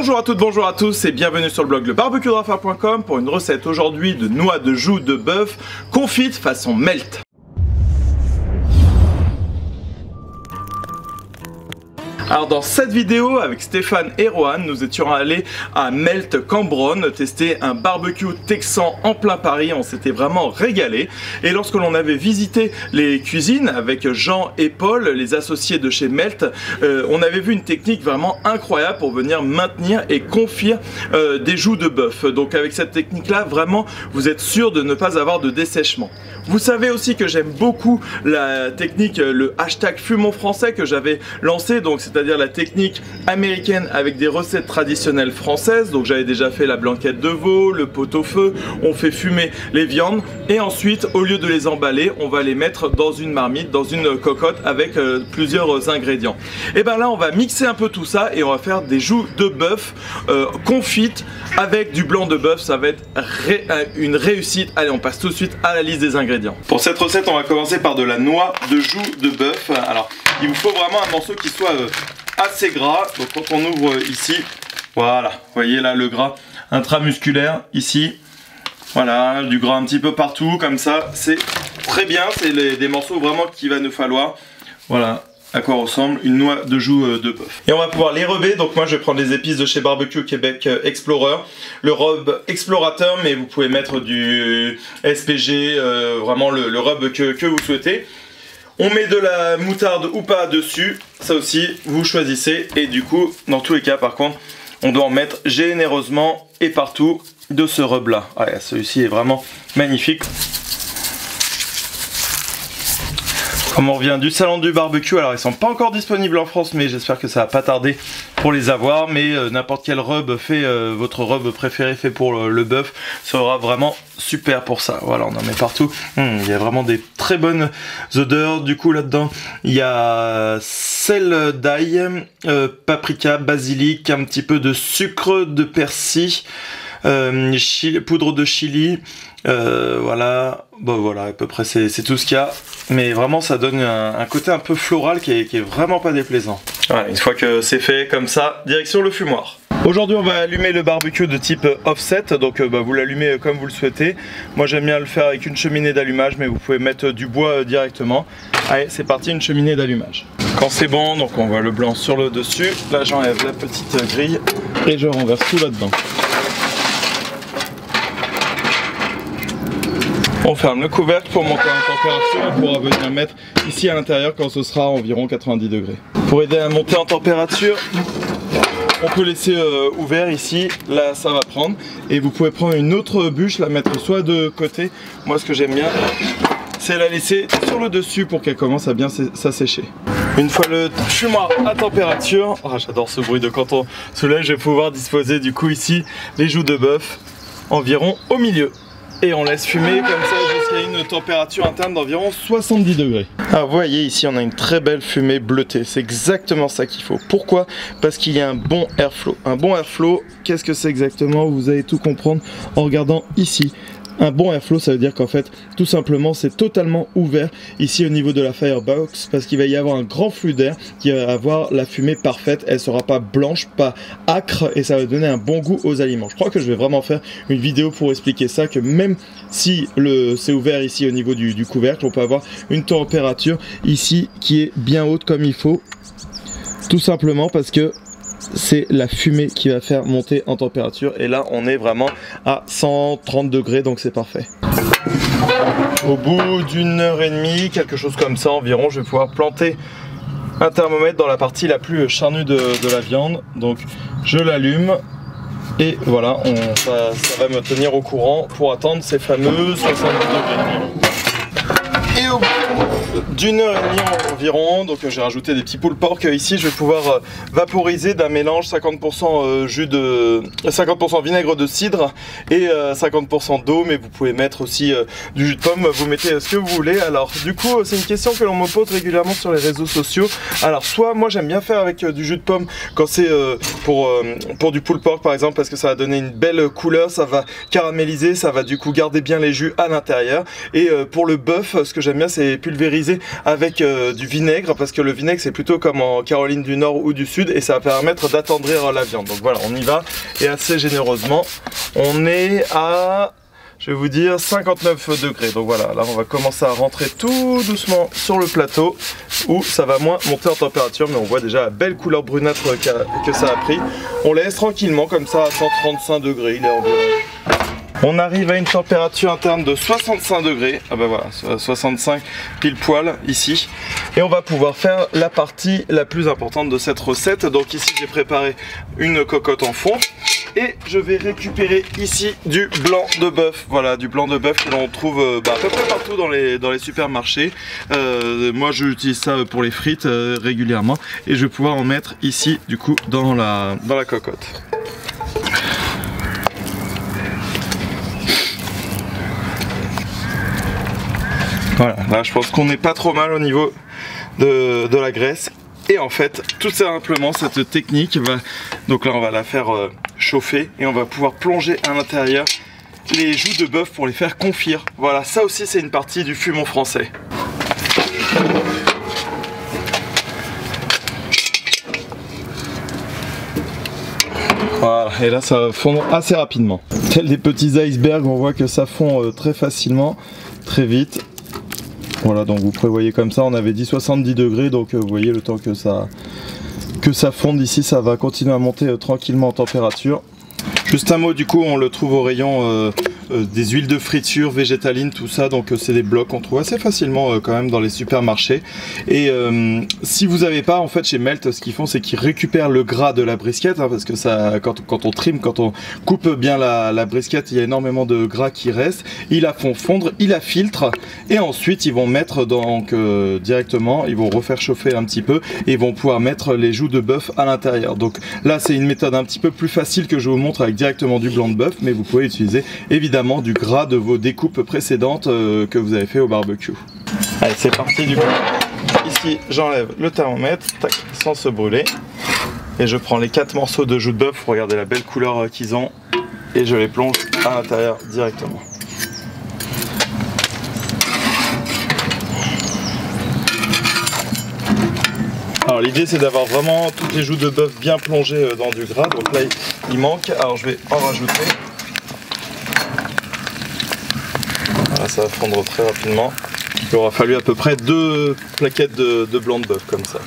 Bonjour à toutes, bonjour à tous et bienvenue sur le blog le pour une recette aujourd'hui de noix de joue de bœuf confite façon melt. Alors dans cette vidéo avec Stéphane et Rohan, nous étions allés à Melt Cambronne tester un barbecue texan en plein Paris, on s'était vraiment régalé. Et lorsque l'on avait visité les cuisines avec Jean et Paul, les associés de chez Melt, euh, on avait vu une technique vraiment incroyable pour venir maintenir et confire euh, des joues de bœuf. Donc avec cette technique là, vraiment vous êtes sûr de ne pas avoir de dessèchement. Vous savez aussi que j'aime beaucoup la technique, le hashtag fumon français que j'avais lancé, donc c'est c'est-à-dire la technique américaine avec des recettes traditionnelles françaises. Donc j'avais déjà fait la blanquette de veau, le pot-au-feu, on fait fumer les viandes et ensuite au lieu de les emballer, on va les mettre dans une marmite, dans une cocotte avec euh, plusieurs ingrédients. Et ben là on va mixer un peu tout ça et on va faire des joues de bœuf euh, confites avec du blanc de bœuf, ça va être euh, une réussite. Allez, on passe tout de suite à la liste des ingrédients. Pour cette recette, on va commencer par de la noix de joue de bœuf. Alors, il vous faut vraiment un morceau qui soit assez gras. Donc quand on ouvre ici, voilà, vous voyez là le gras intramusculaire ici. Voilà, du gras un petit peu partout, comme ça, c'est très bien, c'est des morceaux vraiment qu'il va nous falloir. Voilà, à quoi ressemble une noix de joue euh, de bœuf. Et on va pouvoir les reber, donc moi je vais prendre les épices de chez Barbecue Québec euh, Explorer, le rub explorateur, mais vous pouvez mettre du SPG, euh, vraiment le, rub que vous souhaitez. On met de la moutarde ou pas dessus, ça aussi vous choisissez et du coup dans tous les cas par contre on doit en mettre généreusement et partout de ce rub là. celui-ci est vraiment magnifique. Comme on revient du salon du barbecue, alors ils sont pas encore disponibles en France, mais j'espère que ça va pas tarder pour les avoir. Mais euh, n'importe quel rub fait, euh, votre rub préféré fait pour le, bœuf, sera vraiment super pour ça. Voilà, on en met partout. Hmm, il y a vraiment des très bonnes odeurs. Du coup, là-dedans, il y a sel d'ail, euh, paprika, basilic, un petit peu de sucre de persil. Poudre de chili, voilà, bon voilà, à peu près c'est tout ce qu'il y a. Mais vraiment, ça donne un, côté un peu floral qui est, vraiment pas déplaisant. Voilà, une fois que c'est fait comme ça, direction le fumoir. Aujourd'hui on va allumer le barbecue de type offset, donc euh, bah, vous l'allumez comme vous le souhaitez. Moi j'aime bien le faire avec une cheminée d'allumage, mais vous pouvez mettre du bois euh, directement. Allez, c'est parti, une cheminée d'allumage. Quand c'est bon, donc on voit le blanc sur le dessus. Là j'enlève la petite grille et je renverse tout là-dedans. On ferme le couvercle pour monter en température. On pourra venir mettre ici à l'intérieur quand ce sera environ 90 degrés. Pour aider à monter en température, on peut laisser euh, ouvert ici, là ça va prendre. Et vous pouvez prendre une autre bûche, la mettre soit de côté. Moi ce que j'aime bien, c'est la laisser sur le dessus pour qu'elle commence à bien s'assécher. Une fois le fumoir à température, oh, j'adore ce bruit de quand on soulève, je vais pouvoir disposer du coup ici les joues de bœuf environ au milieu et on laisse fumer comme ça jusqu'à une température interne d'environ 70 degrés. Alors vous voyez ici on a une très belle fumée bleutée, c'est exactement ça qu'il faut. Pourquoi? Parce qu'il y a un bon airflow. Un bon airflow, qu'est-ce que c'est exactement? Vous allez tout comprendre en regardant ici. Un bon airflow, ça veut dire qu'en fait, tout simplement, c'est totalement ouvert ici au niveau de la firebox parce qu'il va y avoir un grand flux d'air qui va avoir la fumée parfaite. Elle sera pas blanche, pas acre et ça va donner un bon goût aux aliments. Je crois que je vais vraiment faire une vidéo pour expliquer ça que même si le c'est ouvert ici au niveau du, du couvercle, on peut avoir une température ici qui est bien haute comme il faut. Tout simplement parce que c'est la fumée qui va faire monter en température. Et là, on est vraiment à 130 degrés, donc c'est parfait. Au bout d'une heure et demie, quelque chose comme ça environ, je vais pouvoir planter un thermomètre dans la partie la plus charnue de, la viande. Donc je l'allume et voilà, ça, va me tenir au courant pour attendre ces fameux 70 degrés. Et au bout d'une heure et demie environ, donc euh, j'ai rajouté des petits poules porc ici, je vais pouvoir euh, vaporiser d'un mélange 50% euh, jus de 50% vinaigre de cidre et 50% d'eau, mais vous pouvez mettre aussi du jus de pomme, vous mettez ce que vous voulez. Alors du coup, c'est une question que l'on me pose régulièrement sur les réseaux sociaux. Alors soit moi j'aime bien faire avec du jus de pomme quand c'est pour pour du pulled pork par exemple parce que ça va donner une belle couleur, ça va caraméliser, ça va du coup garder bien les jus à l'intérieur. Et pour le bœuf, ce que j'aime bien c'est pulvériser avec du vinaigre parce que le vinaigre c'est plutôt comme en Caroline du Nord ou du Sud et ça va permettre d'attendrir la viande. Donc voilà, on y va et assez généreusement. On est à je vais vous dire 59 degrés. Donc voilà, là on va commencer à rentrer tout doucement sur le plateau où ça va moins monter en température, mais on voit déjà la belle couleur brunâtre que ça a pris. On laisse tranquillement comme ça à 135 degrés, il est environ. On arrive à une température interne de 65 degrés, ah ben voilà, 65 pile poil ici. Et on va pouvoir faire la partie la plus importante de cette recette. Donc ici j'ai préparé une cocotte en fond et je vais récupérer ici du blanc de bœuf. Voilà, du blanc de bœuf que l'on trouve euh, bah, à peu près partout dans les, supermarchés. Euh, moi, j'utilise ça pour les frites euh, régulièrement. Et je vais pouvoir en mettre ici, du coup, dans la cocotte. Voilà, là je pense qu'on n'est pas trop mal au niveau de, de la graisse. Et en fait, tout simplement, cette technique va... Donc là, on va la faire euh, chauffer et on va pouvoir plonger à l'intérieur les joues de bœuf pour les faire confire. Voilà, ça aussi, c'est une partie du fumon français. Voilà, et là ça va fondre assez rapidement. Tels des petits icebergs, on voit que ça fond euh, très facilement, très vite. Voilà, donc vous prévoyez comme ça, on avait dit 70 degrés, donc euh, vous voyez le temps que ça, que ça fonde ici, ça va continuer à monter euh, tranquillement en température. Juste un mot du coup, on le trouve au rayon euh, euh, des huiles de friture, végétalines, tout ça. Donc c'est des blocs qu'on trouve assez facilement quand même dans les supermarchés. Et si vous n'avez pas, en fait chez Melt, ce qu'ils font c'est qu'ils récupèrent le gras de la brisquette, hein, parce que ça, quand, on trim, quand on coupe bien la, la, brisquette, il y a énormément de gras qui reste. Ils la font fondre, ils la filtrent, et ensuite ils vont mettre donc directement, ils vont refaire chauffer un petit peu, et ils vont pouvoir mettre les joues de bœuf à l'intérieur. Donc là c'est une méthode un petit peu plus facile que je vous montre avec directement du blanc de bœuf, mais vous pouvez utiliser évidemment du gras de vos découpes précédentes euh, que vous avez fait au barbecue. Allez, c'est parti du coup. Ici, j'enlève le thermomètre, sans se brûler. Et je prends les quatre morceaux de joues de bœuf, regardez la belle couleur euh, qu'ils ont, et je les plonge à l'intérieur directement. Alors l'idée c'est d'avoir vraiment toutes les joues de bœuf bien plongées euh, dans du gras. Donc là il manque, alors je vais en rajouter. Va fondre très rapidement. Il aura fallu à peu près deux plaquettes de, blanc de bœuf comme ça.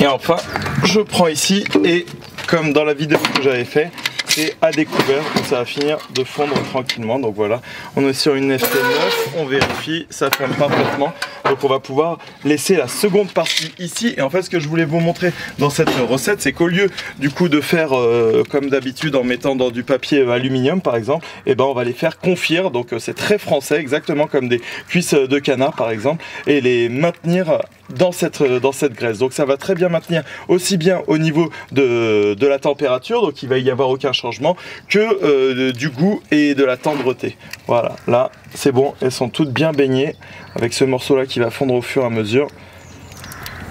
Et enfin, je prends ici et comme dans la vidéo que j'avais fait, c'est à découvert, ça va finir de fondre tranquillement. Donc voilà, on est sur une FT9, on vérifie, ça fonde parfaitement. Donc on va pouvoir laisser la seconde partie ici. Et en fait ce que je voulais vous montrer dans cette recette, c'est qu'au lieu du coup de faire euh, comme d'habitude en mettant dans du papier aluminium par exemple, eh ben on va les faire confire. Donc euh, c'est très français, exactement comme des cuisses de canard par exemple, et les maintenir dans cette, dans cette graisse. Donc ça va très bien maintenir aussi bien au niveau de, la température, donc il va y avoir aucun changement, que du goût et de la tendreté. Voilà, là c'est bon, elles sont toutes bien baignées avec ce morceau là qui va fondre au fur et à mesure.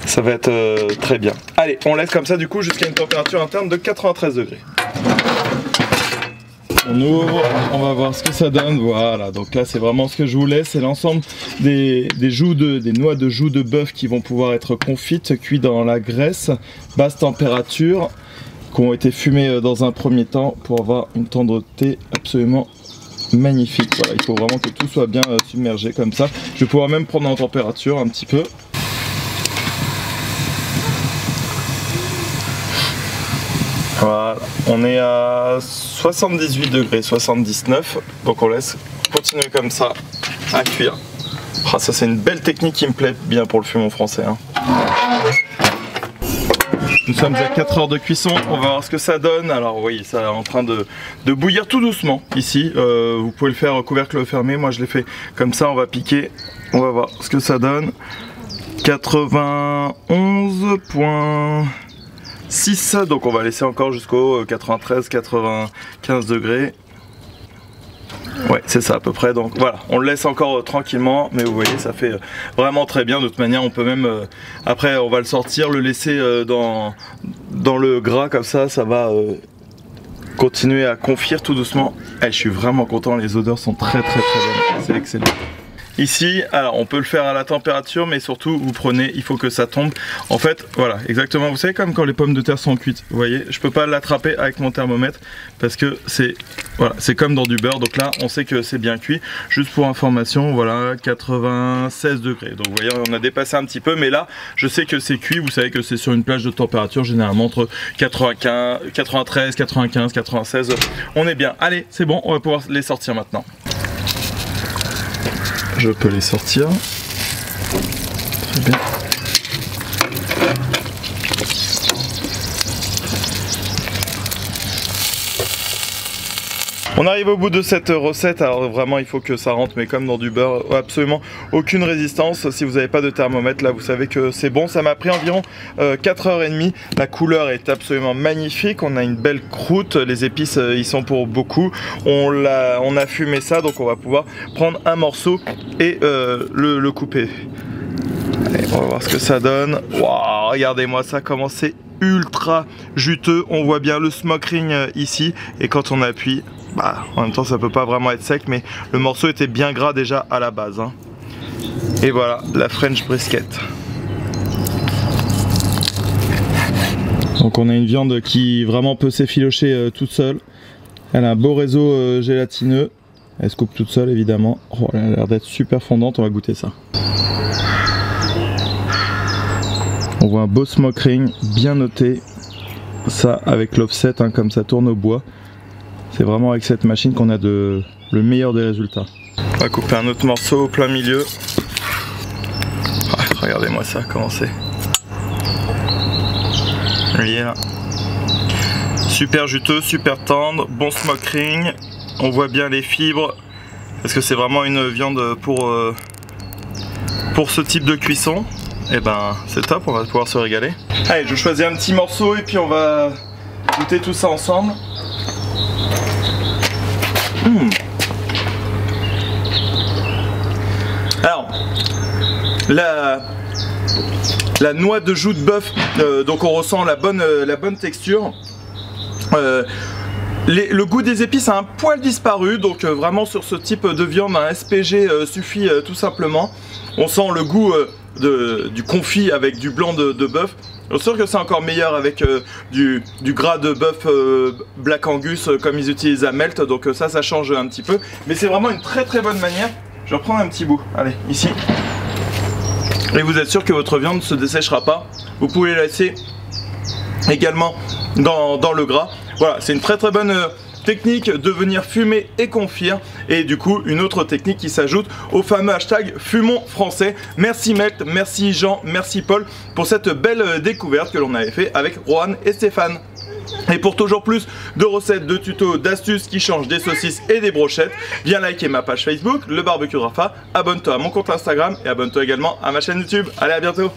Ça va être euh, très bien. Allez, on laisse comme ça du coup jusqu'à une température interne de 93 degrés. On ouvre, on va voir ce que ça donne. Voilà, donc là c'est vraiment ce que je vous laisse. C'est l'ensemble des, noix de joues de bœuf qui vont pouvoir être confites, cuites dans la graisse, basse température, qui ont été fumées euh, dans un premier temps pour avoir une tendreté absolument magnifique. Il faut vraiment que tout soit bien euh, submergé comme ça. Je vais pouvoir même prendre en température un petit peu. On est à 78 degrés, 79, donc on laisse continuer comme ça à cuire. Ah, ça c'est une belle technique qui me plaît bien pour le fumon français. Hein. Nous sommes à 4 heures de cuisson, on va voir ce que ça donne. Alors oui, ça est en train de, bouillir tout doucement ici. Euh, vous pouvez le faire couvercle fermé, moi je l'ai fait comme ça, on va piquer. On va voir ce que ça donne. 91.6, donc on va laisser encore jusqu'au 93-95 degrés. Ouais, c'est ça à peu près. Donc voilà, on le laisse encore euh, tranquillement, mais vous voyez, ça fait euh, vraiment très bien. De toute manière, on peut même, euh, après, on va le sortir, le laisser dans, dans le gras comme ça, ça va continuer à confire tout doucement. Eh, je suis vraiment content, les odeurs sont très très très bonnes, c'est excellent. Ici, alors on peut le faire à la température, mais surtout vous prenez, il faut que ça tombe. En fait, voilà, exactement. Vous savez comme quand les pommes de terre sont cuites. Vous voyez, je peux pas l'attraper avec mon thermomètre parce que c'est voilà, c'est comme dans du beurre. Donc là, on sait que c'est bien cuit. Juste pour information, voilà, 96 degrés. Donc vous voyez, on a dépassé un petit peu, mais là, je sais que c'est cuit. Vous savez que c'est sur une plage de température généralement entre 95, 93, 95, 96. On est bien. Allez, c'est bon, on va pouvoir les sortir maintenant je peux les sortir. Très bien. On arrive au bout de cette recette, alors vraiment il faut que ça rentre, mais comme dans du beurre, absolument aucune résistance. Si vous n'avez pas de thermomètre, là vous savez que c'est bon. Ça m'a pris environ 4h30. Euh, La couleur est absolument magnifique. On a une belle croûte, les épices euh, ils sont pour beaucoup. On a, fumé ça, donc on va pouvoir prendre un morceau et euh, le, couper. Allez, on va voir ce que ça donne. Waouh, regardez-moi ça, comment c'est ultra juteux. On voit bien le smoke ring ici. Et quand on appuie, bah, en même temps ça peut pas vraiment être sec mais le morceau était bien gras déjà à la base hein. et voilà la French brisket. Donc on a une viande qui vraiment peut s'effilocher euh, toute seule. Elle a un beau réseau euh, gélatineux. Elle se coupe toute seule évidemment. Oh, elle a l'air d'être super fondante. On va goûter ça. On voit un beau smoke ring bien noté. Ça avec l'offset hein, comme ça tourne au bois c'est vraiment avec cette machine qu'on a de, le meilleur des résultats. On va couper un autre morceau au plein milieu. Ah, regardez-moi ça, comment c'est. là. Super juteux, super tendre, bon smoke ring. On voit bien les fibres parce que c'est vraiment une viande pour, euh, pour ce type de cuisson? Et eh ben c'est top, on va pouvoir se régaler. Allez, je choisis un petit morceau et puis on va goûter tout ça ensemble. Hmm. Alors, la, noix de joue de bœuf, euh, donc on ressent la bonne, euh, texture. Euh, le goût des épices a un poil disparu, donc vraiment sur ce type de viande, un SPG suffit tout simplement. On sent le goût du confit avec du blanc de bœuf. Je suis sûr que c'est encore meilleur avec euh, du, gras de bœuf euh, Black Angus euh, comme ils utilisent à Melt, donc ça, ça change un petit peu. Mais c'est vraiment une très très bonne manière. Je vais reprendre un petit bout, allez, ici. Et vous êtes sûr que votre viande ne se desséchera pas? Vous pouvez la laisser également dans, dans le gras. Voilà, c'est une très très bonne technique de venir fumer et confire et du coup une autre technique qui s'ajoute au fameux hashtag fumons français. Merci Melt, merci Jean, merci Paul pour cette belle découverte que l'on avait fait avec Rohan et Stéphane. Et pour toujours plus de recettes, de tutos, d'astuces qui changent des saucisses et des brochettes, viens liker ma page Facebook, le barbecue Rafa, abonne-toi à mon compte Instagram et abonne-toi également à ma chaîne YouTube. Allez à bientôt